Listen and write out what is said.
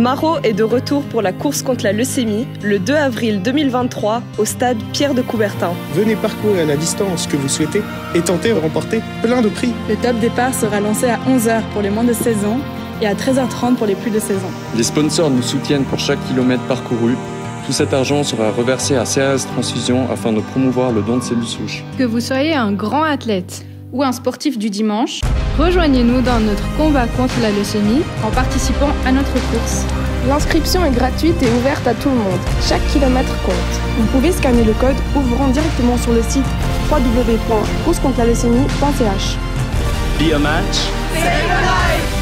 Marot est de retour pour la course contre la leucémie le 2 avril 2023 au stade Pierre de Coubertin. Venez parcourir la distance que vous souhaitez et tenter de remporter plein de prix. Le top départ sera lancé à 11h pour les moins de 16 ans et à 13h30 pour les plus de 16 ans. Les sponsors nous soutiennent pour chaque kilomètre parcouru. Tout cet argent sera reversé à CRS Transfusion afin de promouvoir le don de cellules souches. Que vous soyez un grand athlète ou un sportif du dimanche, rejoignez-nous dans notre combat contre la leucémie en participant à notre course. L'inscription est gratuite et ouverte à tout le monde. Chaque kilomètre compte. Vous pouvez scanner le code ou vous rendre directement sur le site www.coursecontrelaleucémie.ch. Be a match. Save a life.